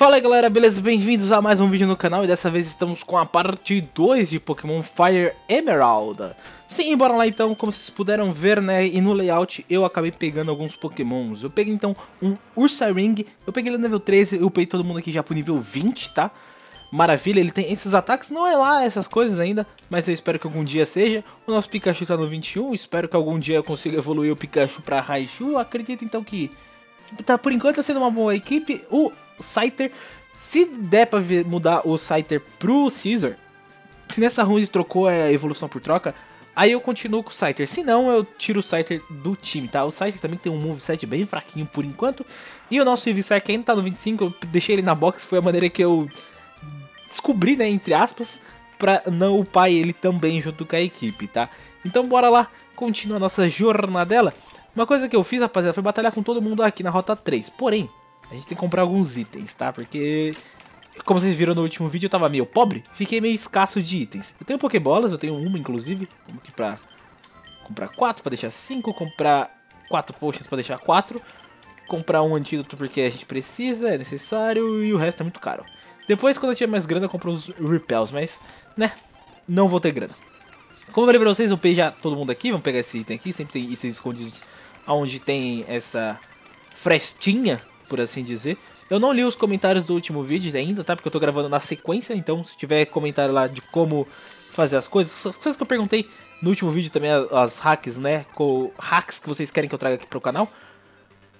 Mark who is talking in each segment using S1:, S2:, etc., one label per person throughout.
S1: Fala aí galera, beleza? Bem-vindos a mais um vídeo no canal e dessa vez estamos com a parte 2 de Pokémon Fire Emerald. Sim, bora lá então, como vocês puderam ver, né, e no layout eu acabei pegando alguns Pokémons. Eu peguei então um Ursaring, eu peguei ele no nível 13, eu peguei todo mundo aqui já pro nível 20, tá? Maravilha, ele tem esses ataques, não é lá essas coisas ainda, mas eu espero que algum dia seja. O nosso Pikachu tá no 21, espero que algum dia eu consiga evoluir o Pikachu pra Raichu. Acredito então que, tá, por enquanto tá sendo uma boa equipe. O Scyther, se der pra mudar o Scyther pro Caesar, se nessa run ele trocou a evolução por troca, aí eu continuo com o Scyther. Se não, eu tiro o Scyther do time, tá? O Scyther também tem um moveset bem fraquinho por enquanto. E o nosso Evisar que ainda tá no 25, eu deixei ele na box, foi a maneira que eu descobri, né, entre aspas, pra não upar ele também junto com a equipe, tá? Então bora lá, continua a nossa jornadela. Uma coisa que eu fiz, rapaziada, foi batalhar com todo mundo aqui na Rota 3. Porém, a gente tem que comprar alguns itens, tá? Porque, como vocês viram no último vídeo, eu tava meio pobre. Fiquei meio escasso de itens. Eu tenho Pokébolas, eu tenho uma, inclusive. Vamos aqui pra comprar quatro pra deixar cinco. Comprar quatro potions pra deixar quatro. Comprar um antídoto porque a gente precisa, é necessário. E o resto é muito caro. Depois, quando eu tiver mais grana, eu compro os repels, mas, né, não vou ter grana. Como eu falei pra vocês, eu peguei já todo mundo aqui, vamos pegar esse item aqui, sempre tem itens escondidos onde tem essa frestinha, por assim dizer. Eu não li os comentários do último vídeo ainda, tá? Porque eu tô gravando na sequência, então se tiver comentário lá de como fazer as coisas, coisas que eu perguntei no último vídeo também, as hacks, né? Com hacks que vocês querem que eu traga aqui pro canal.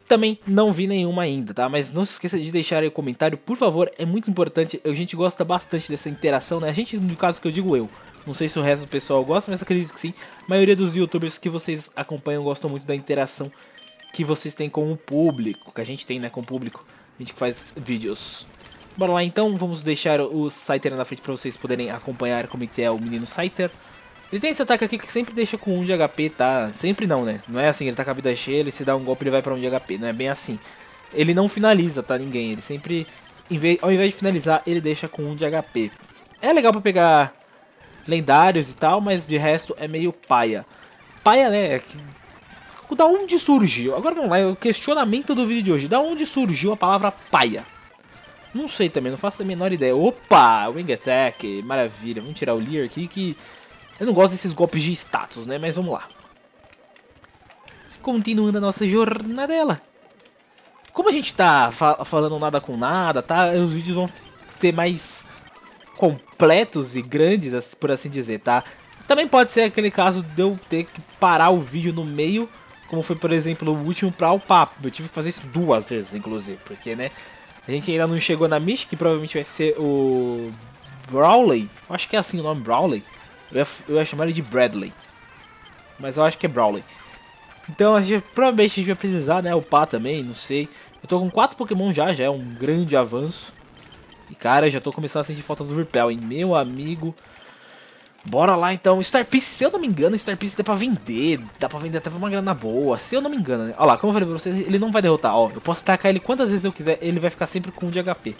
S1: Também não vi nenhuma ainda, tá? Mas não se esqueça de deixar aí o comentário, por favor, é muito importante. A gente gosta bastante dessa interação, né? A gente, no caso que eu digo eu. Não sei se o resto do pessoal gosta, mas acredito que sim. A maioria dos youtubers que vocês acompanham gostam muito da interação que vocês têm com o público, que a gente tem, né, com o público. A gente que faz vídeos. Bora lá então, vamos deixar o Scyther na frente para vocês poderem acompanhar como é que é o menino Scyther. Ele tem esse ataque aqui que sempre deixa com 1 de HP, tá? Sempre não, né? Não é assim, ele tá com a vida cheia, ele se dá um golpe ele vai pra 1 de HP, não é bem assim. Ele não finaliza, tá? Ninguém, ele sempre, ao invés de finalizar, ele deixa com 1 de HP. É legal pra pegar lendários e tal, mas de resto é meio paia. Paia, né? É da onde surgiu? Agora vamos lá, o questionamento do vídeo de hoje. Da onde surgiu a palavra paia? Não sei também, não faço a menor ideia. Opa, Wing Attack, maravilha. Vamos tirar o Lear aqui que eu não gosto desses golpes de status, né? Mas vamos lá. Continuando a nossa jornadela. Como a gente tá fa falando nada com nada, tá? Os vídeos vão ser mais completos e grandes, por assim dizer, tá? Também pode ser aquele caso de eu ter que parar o vídeo no meio, como foi, por exemplo, o último pra o papo. Eu tive que fazer isso duas vezes, inclusive, porque, né? A gente ainda não chegou na Mish, que provavelmente vai ser o Brawley. Acho que é assim o nome, Brawley. Eu ia, eu ia chamar ele de Bradley. Mas eu acho que é Brawley. Então a gente provavelmente a gente vai precisar, né? Upar também, não sei. Eu tô com 4 Pokémon já, já é um grande avanço. E cara, já tô começando a sentir falta do Repel, hein? Meu amigo. Bora lá então. Star Piece, se eu não me engano, Star Piece dá pra vender. Dá pra vender até pra uma grana boa. Se eu não me engano, né? Olha lá, como eu falei pra vocês, ele não vai derrotar. Ó, eu posso atacar ele quantas vezes eu quiser, ele vai ficar sempre com 1 de HP.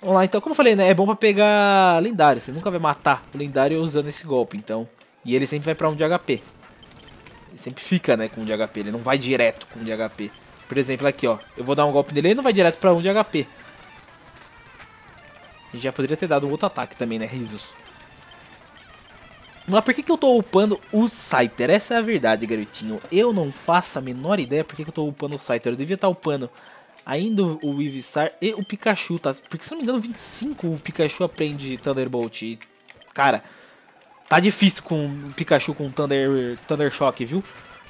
S1: Vamos lá, então, como eu falei, né? É bom pra pegar lendário. Você nunca vai matar o lendário usando esse golpe, então. E ele sempre vai pra 1 de HP. Ele sempre fica, né, com 1 de HP. Ele não vai direto com 1 de HP. Por exemplo, aqui, ó. Eu vou dar um golpe nele, ele não vai direto pra 1 de HP. A gente já poderia ter dado um outro ataque também, né, risos. Mas por que, que eu tô upando o Scyther? Essa é a verdade, garotinho. Eu não faço a menor ideia por que, que eu tô upando o Scyther. Eu devia estar upando ainda o Ivisar e o Pikachu, tá? Porque se não me engano, 25 o Pikachu aprende Thunderbolt. E, cara, tá difícil com o Pikachu com Thunder, Thunder Shock, viu?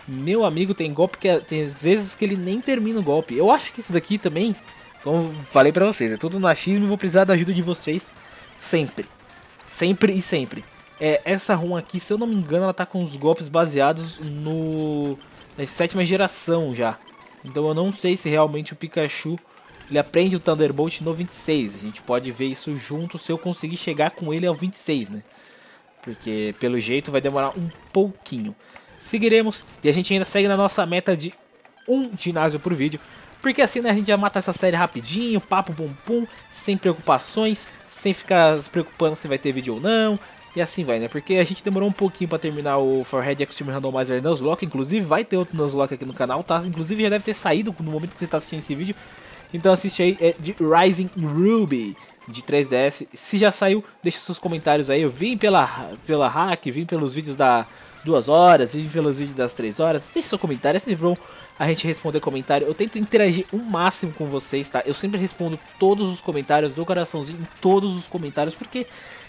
S1: Meu amigo, tem golpe que tem vezes que ele nem termina o golpe. Eu acho que isso daqui também, como falei pra vocês, é tudo no achismo e vou precisar da ajuda de vocês sempre. Sempre e sempre. É, essa run aqui, se eu não me engano, ela tá com os golpes baseados no... Na sétima geração já. Então eu não sei se realmente o Pikachu ele aprende o Thunderbolt no 26. A gente pode ver isso junto se eu conseguir chegar com ele ao 26, né? Porque pelo jeito vai demorar um pouquinho. Seguiremos e a gente ainda segue na nossa meta de um ginásio por vídeo. Porque assim né, a gente já mata essa série rapidinho, papo bum pum, sem preocupações, sem ficar se preocupando se vai ter vídeo ou não. E assim vai, né? Porque a gente demorou um pouquinho pra terminar o Forehead Extreme Randomizer Nuzlocke. Inclusive vai ter outro Nuzlocke aqui no canal, tá? Inclusive já deve ter saído no momento que você tá assistindo esse vídeo. Então assiste aí, é de Rising Ruby de 3DS. Se já saiu, deixa seus comentários aí. Eu vim pela, pela hack, vim pelos vídeos da 2 horas, vim pelos vídeos das 3 horas. Deixa seu comentário, é sempre bom a gente responder comentário. Eu tento interagir o máximo com vocês, tá? Eu sempre respondo todos os comentários, do coraçãozinho em todos os comentários, porque,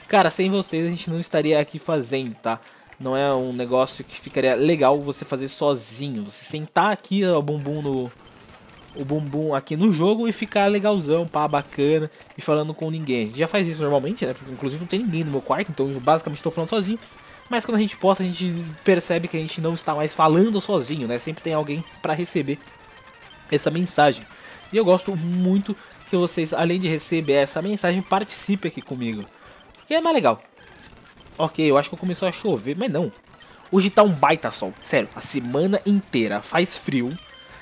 S1: cara, sem vocês a gente não estaria aqui fazendo, tá? Não é um negócio que ficaria legal você fazer sozinho. Você sentar aqui o bumbum no o bumbum aqui no jogo e ficar legalzão, pá, bacana e falando com ninguém. A gente já faz isso normalmente, né? Porque inclusive não tem ninguém no meu quarto, então eu basicamente estou falando sozinho. Mas quando a gente posta, a gente percebe que a gente não está mais falando sozinho, né? Sempre tem alguém para receber essa mensagem. E eu gosto muito que vocês, além de receber essa mensagem, participem aqui comigo. Porque é mais legal. Ok, eu acho que começou a chover, mas não. Hoje tá um baita sol. Sério, a semana inteira faz frio.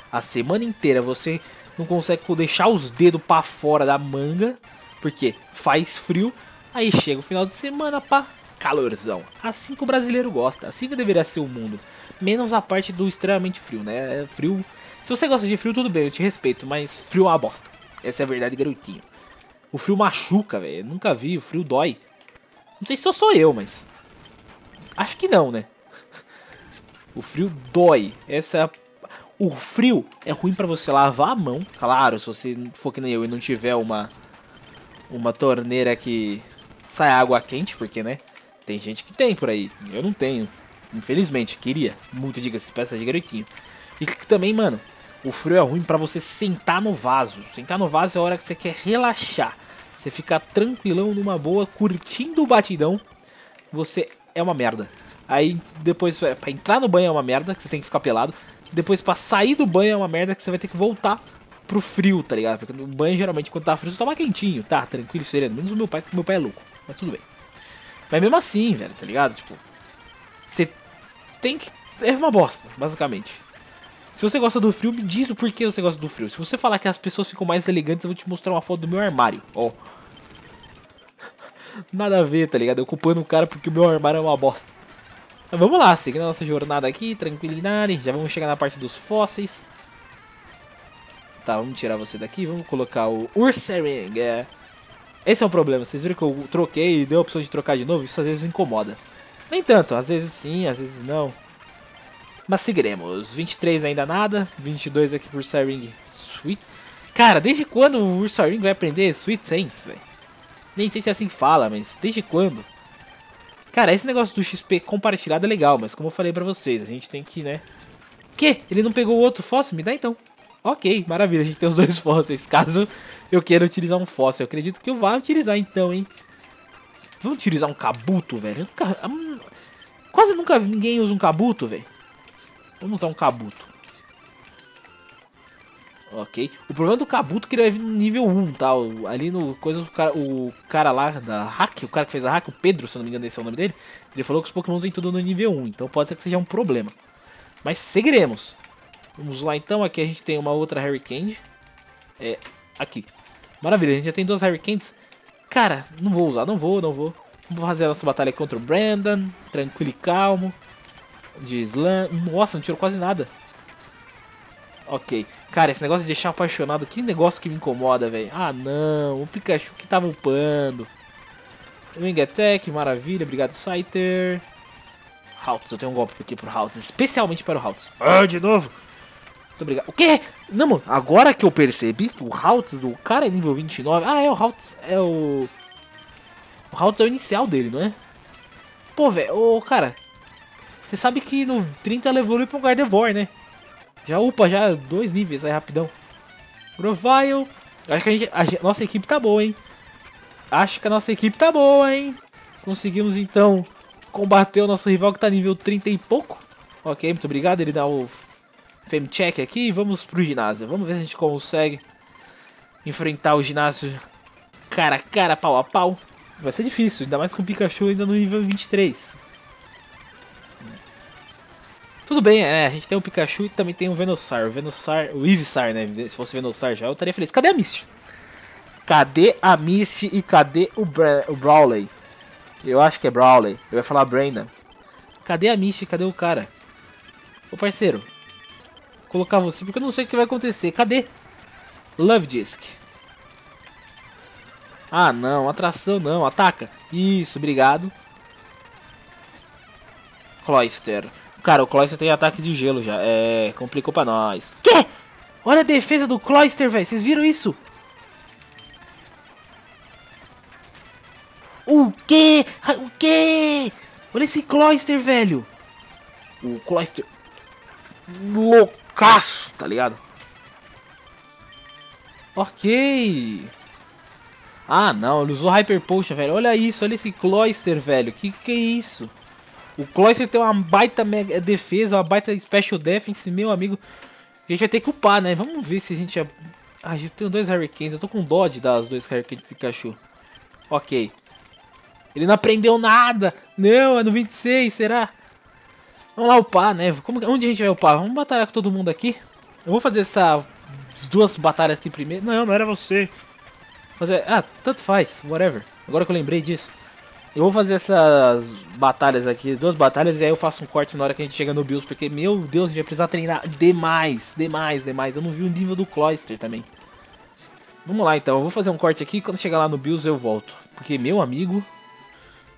S1: A semana inteira você não consegue deixar os dedos para fora da manga. Porque faz frio. Aí chega o final de semana, pá, calorzão. Assim que o brasileiro gosta. Assim que deveria ser o mundo. Menos a parte do extremamente frio, né? É frio. Se você gosta de frio, tudo bem, eu te respeito. Mas frio é uma bosta. Essa é a verdade, garotinho. O frio machuca, velho. Nunca vi, o frio dói. Não sei se sou eu, mas. Acho que não, né? O frio dói. Essa é a... O frio é ruim para você lavar a mão. Claro, se você for que nem eu e não tiver uma. Uma torneira que sai água quente, porque, né? Tem gente que tem por aí. Eu não tenho. Infelizmente, queria. Muito diga-se, peça de garotinho. E também, mano, o frio é ruim para você sentar no vaso. Sentar no vaso é a hora que você quer relaxar. Você ficar tranquilão numa boa, curtindo o batidão, você é uma merda. Aí depois para entrar no banho é uma merda, que você tem que ficar pelado. Depois para sair do banho é uma merda que você vai ter que voltar pro frio, tá ligado? Porque no banho geralmente quando tá frio você toma quentinho, tá? Tranquilo, sereno. Menos o meu pai, porque meu pai é louco. Mas tudo bem. Mas mesmo assim, velho, tá ligado? Tipo, você tem que. É uma bosta, basicamente. Se você gosta do frio, me diz o porquê você gosta do frio. Se você falar que as pessoas ficam mais elegantes, eu vou te mostrar uma foto do meu armário. Ó. Nada a ver, tá ligado? Eu culpando o cara porque o meu armário é uma bosta. Mas vamos lá, seguindo a nossa jornada aqui, tranquilidade. Já vamos chegar na parte dos fósseis. Tá, vamos tirar você daqui. Vamos colocar o Ursaring. É... Esse é um problema. Vocês viram que eu troquei e deu a opção de trocar de novo? Isso às vezes incomoda. Nem tanto, às vezes sim, às vezes não. Mas seguiremos. 23 ainda nada. 22 aqui por Ursaring Sweet. Cara, desde quando o Ursaring vai aprender Sweet Sense, velho? Nem sei se é assim que fala, mas desde quando? Cara, esse negócio do XP compartilhado é legal, mas como eu falei pra vocês, a gente tem que, né... Que? Ele não pegou o outro fóssil? Me dá então. Ok, maravilha, a gente tem os dois fósseis. Caso eu queira utilizar um fóssil, eu acredito que eu vá utilizar então, hein. Vamos utilizar um cabuto, velho? Nunca... Hum, quase nunca ninguém usa um cabuto, velho. Vamos usar um cabuto. Ok. O problema do Kabuto é que ele vai vir no nível 1, tá? Ali no coisa o cara, o cara lá da hack, o cara que fez a hack, o Pedro, se não me engano esse é o nome dele, ele falou que os Pokémon vêm tudo no nível 1, então pode ser que seja um problema. Mas seguiremos. Vamos lá então, aqui a gente tem uma outra Harry Candy. É, aqui. Maravilha, a gente já tem duas Harry Candies. Cara, não vou usar, não vou, não vou. Vamos fazer a nossa batalha contra o Brandon, tranquilo e calmo. De Slam. Nossa, não tirou quase nada. Ok. Cara, esse negócio de deixar apaixonado, que negócio que me incomoda, velho. Ah, não. O Pikachu que tava upando. Wing Attack, maravilha. Obrigado, Scyther. Haltz, eu tenho um golpe aqui pro Haltz. Especialmente para o Haltz. Ah, de novo. Muito obrigado. O quê? Não, mano. Agora que eu percebi que o Haltz do cara é nível 29. Ah, é o Haltz. É o... O Haltz é o inicial dele, não é? Pô, velho. Ô, cara. Você sabe que no 30 ela evolui pra um Gardevoir, né? Já upa já dois níveis aí rapidão. Grovile. Acho que a, gente, a nossa equipe tá boa, hein? Acho que a nossa equipe tá boa, hein? Conseguimos então combater o nosso rival que tá nível 30 e pouco. Ok, muito obrigado. Ele dá o fame check aqui. Vamos pro ginásio. Vamos ver se a gente consegue enfrentar o ginásio cara a cara, pau a pau. Vai ser difícil, ainda mais com o Pikachu ainda no nível 23. Tudo bem, é, a gente tem o Pikachu e também tem o Venusaur. O Venusaur, o Ivisar, né? Se fosse o Venusaur já, eu estaria feliz. Cadê a Misty? Cadê a Misty e cadê o, Bra o Brawley? Eu acho que é Brawley. Eu ia falar Brandon. Cadê a Misty? Cadê o cara? Ô parceiro. Vou colocar você porque eu não sei o que vai acontecer. Cadê? Love Disc. Ah, não. Atração não. Ataca. Isso, obrigado. Cloyster. Cara, o Cloyster tem ataques de gelo já. É, complicou pra nós. Que? Olha a defesa do Cloyster, velho. Vocês viram isso? O quê? O quê? Olha esse Cloyster, velho. O Cloyster... Loucaço, tá ligado? Ok. Ah, não. Ele usou Hyper Potion, velho. Olha isso. Olha esse Cloyster, velho. Que que é isso? O Cloyster tem uma baita defesa, uma baita special defense, meu amigo. A gente vai ter que upar, né? Vamos ver se a gente... Ah, gente tem dois Hurricanes. Eu tô com dó de dar dois Hurricanes Pikachu. Ok. Ele não aprendeu nada. Não, é no 26, será? Vamos lá upar, né? Como, onde a gente vai upar? Vamos batalhar com todo mundo aqui. Eu vou fazer essas duas batalhas aqui primeiro. Não, não era você. Fazer... Ah, tanto faz. Whatever. Agora que eu lembrei disso. Eu vou fazer essas batalhas aqui, duas batalhas, e aí eu faço um corte na hora que a gente chega no Bills, porque, meu Deus, a gente vai precisar treinar demais, demais, demais. Eu não vi o nível do Cloyster também. Vamos lá, então. Eu vou fazer um corte aqui, quando chegar lá no Bills eu volto. Porque, meu amigo...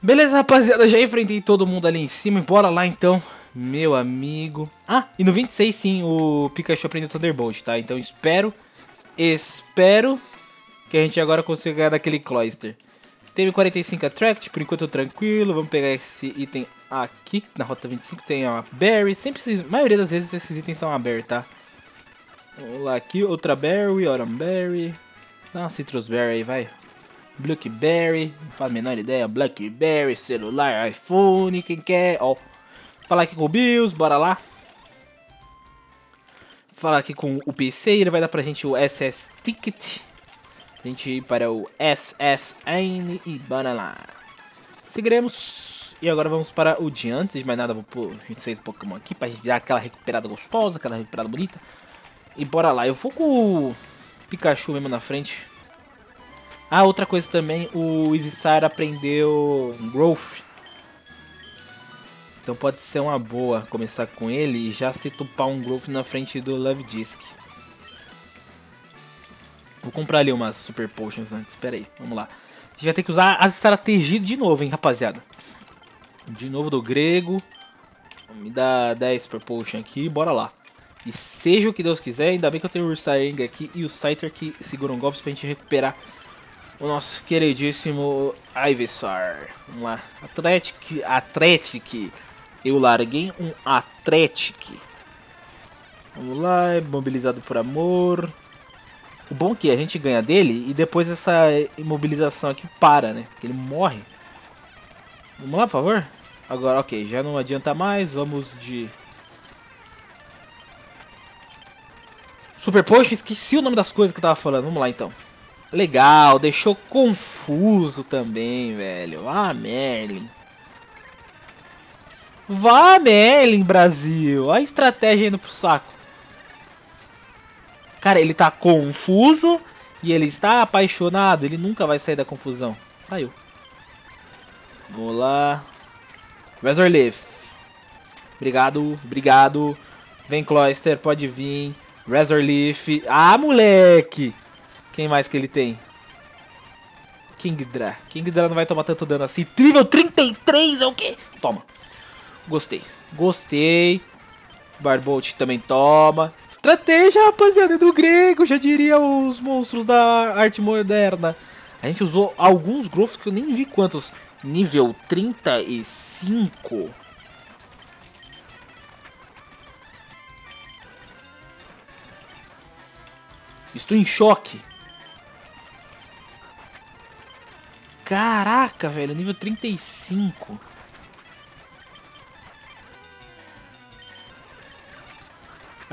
S1: Beleza, rapaziada, já enfrentei todo mundo ali em cima, bora lá, então. Meu amigo... Ah, e no 26, sim, o Pikachu aprendeu Thunderbolt, tá? Então espero, espero que a gente agora consiga ganhar daquele Cloyster. Teve 45 Attract, por enquanto tranquilo. Vamos pegar esse item aqui, na rota 25 tem uma Berry. Sempre, a maioria das vezes esses itens são uma Berry, tá? Vamos lá aqui, outra Berry, Autumn Berry. Dá uma Citrus Berry aí, vai. Blackberry, não faz a menor ideia. Blackberry, celular, iPhone, quem quer, ó. Falar aqui com o Bills, bora lá. Falar aqui com o PC, ele vai dar pra gente o SS Ticket. A gente ir para o SSN e bora lá. Seguiremos. E agora vamos para o de antes, mais nada, vou pôr 26 Pokémon aqui para dar aquela recuperada gostosa, aquela recuperada bonita. E bora lá, eu vou com o Pikachu mesmo na frente. Ah, outra coisa também, o Ivisar aprendeu Growth. Então pode ser uma boa começar com ele e já se tupar um Growth na frente do Love Disc. Vou comprar ali umas Super Potions antes, espera aí, vamos lá. A gente vai ter que usar a estratégia de novo, hein, rapaziada. De novo do grego. Me dá 10 Super Potion aqui, bora lá. E seja o que Deus quiser, ainda bem que eu tenho o Ursaring aqui e o Scyther que seguram golpes pra gente recuperar o nosso queridíssimo Ivysaur. Vamos lá. Atletic, Atletic. Eu larguei um Atletic. Vamos lá, é mobilizado por amor. O bom é que a gente ganha dele e depois essa imobilização aqui para, né? Porque ele morre. Vamos lá, por favor? Agora, ok, já não adianta mais. Vamos de... Super Potion, esqueci o nome das coisas que eu tava falando. Vamos lá, então. Legal, deixou confuso também, velho. Ah, Merlin. Vá, Merlin, Brasil. A estratégia indo pro saco. Cara, ele tá confuso e ele está apaixonado. Ele nunca vai sair da confusão. Saiu. Vamos lá. Razor Leaf. Obrigado, obrigado. Vem, Cloyster, pode vir. Razor Leaf. Ah, moleque! Quem mais que ele tem? Kingdra. Kingdra não vai tomar tanto dano assim. Nível 33 é o quê? Toma. Gostei. Gostei. Barbolt também toma. Estratégia, rapaziada, do grego, já diria os monstros da arte moderna. A gente usou alguns growths que eu nem vi quantos. Nível 35. Estou em choque. Caraca, velho, nível 35.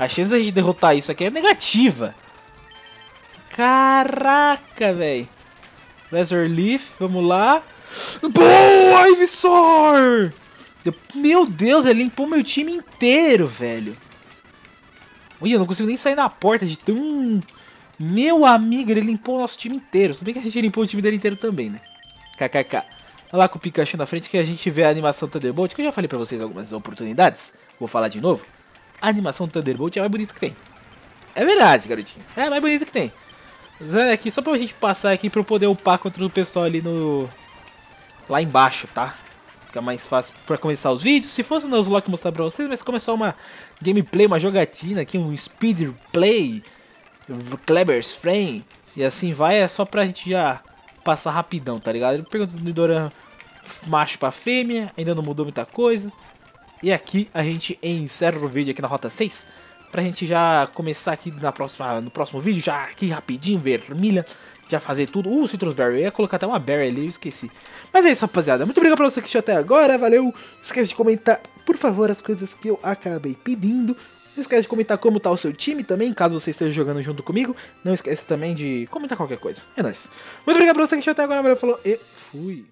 S1: A chance de derrotar isso aqui é negativa. Caraca, velho. Razor Leaf, vamos lá. Boa, Ivysaur! Meu Deus, ele limpou meu time inteiro, velho. Olha, eu não consigo nem sair na porta de tão... Meu amigo, ele limpou o nosso time inteiro. Se bem que a gente limpou o time dele inteiro também, né? KKK. Olha lá com o Pikachu na frente que a gente vê a animação Thunderbolt, que eu já falei pra vocês algumas oportunidades. Vou falar de novo a animação Thunderbolt é a mais bonita que tem. É verdade, garotinho. É a mais bonita que tem. Zé aqui só pra gente passar aqui pra eu poder upar contra o pessoal ali no... Lá embaixo, tá? Fica mais fácil pra começar os vídeos. Se fosse o Nuzlocke mostrar pra vocês, mas começar uma gameplay, uma jogatina aqui, um speed play, Kleber's Frame, e assim vai, é só pra gente já passar rapidão, tá ligado? Pergunta do Nidoran macho pra fêmea, ainda não mudou muita coisa. E aqui a gente encerra o vídeo aqui na rota 6 pra gente já começar aqui na próxima, no próximo vídeo, já aqui rapidinho, vermelha, já fazer tudo. Uh, Citrus Berry, eu ia colocar até uma Berry ali, eu esqueci. Mas é isso, rapaziada, muito obrigado pra você que assistiu até agora, valeu. Não esqueça de comentar, por favor, as coisas que eu acabei pedindo. Não esquece de comentar como tá o seu time também, caso você esteja jogando junto comigo. Não esquece também de comentar qualquer coisa. É nóis. Muito obrigado pra você que assistiu até agora, valeu, falou e fui.